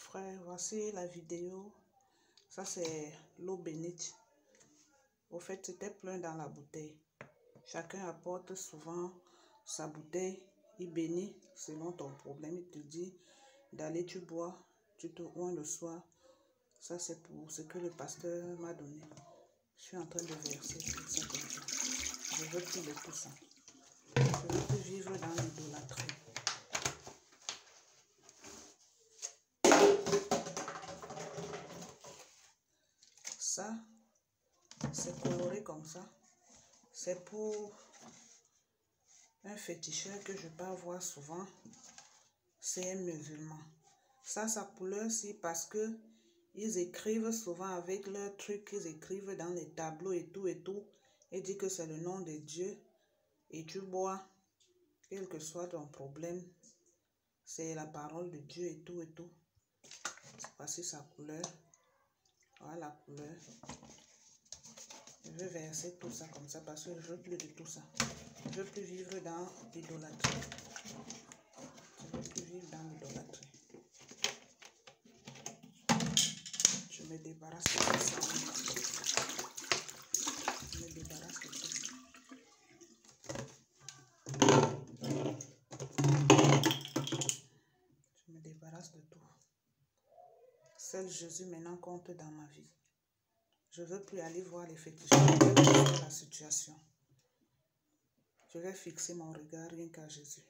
Frère, voici la vidéo. Ça, c'est l'eau bénite. Au fait, c'était plein dans la bouteille. Chacun apporte souvent sa bouteille. Il bénit selon ton problème. Il te dit d'aller, tu bois, tu te oins le soir. Ça, c'est pour ce que le pasteur m'a donné. Je suis en train de verser. Je veux plus de tout ça. Je veux plus vivre dans l'idolâtrie. Ça, c'est coloré comme ça. C'est pour un féticheur que je peux avoir souvent. C'est un musulman. Ça, sa couleur, c'est parce que ils écrivent souvent avec leur truc, ils écrivent dans les tableaux et tout et tout. Et dit que c'est le nom de Dieu. Et tu bois, quel que soit ton problème, c'est la parole de Dieu et tout et tout. Voici sa couleur. Voilà la couleur. Je vais verser tout ça comme ça parce que je veux plus de tout ça. Je veux plus vivre dans l'idolâtrie. Je veux plus vivre dans l'idolâtrie. Je me débarrasse de ça. Je me débarrasse de tout ça. Je me débarrasse de tout. Seul Jésus maintenant compte dans ma vie. Je ne veux plus aller voir les féticheurs, la situation. Je vais fixer mon regard rien qu'à Jésus.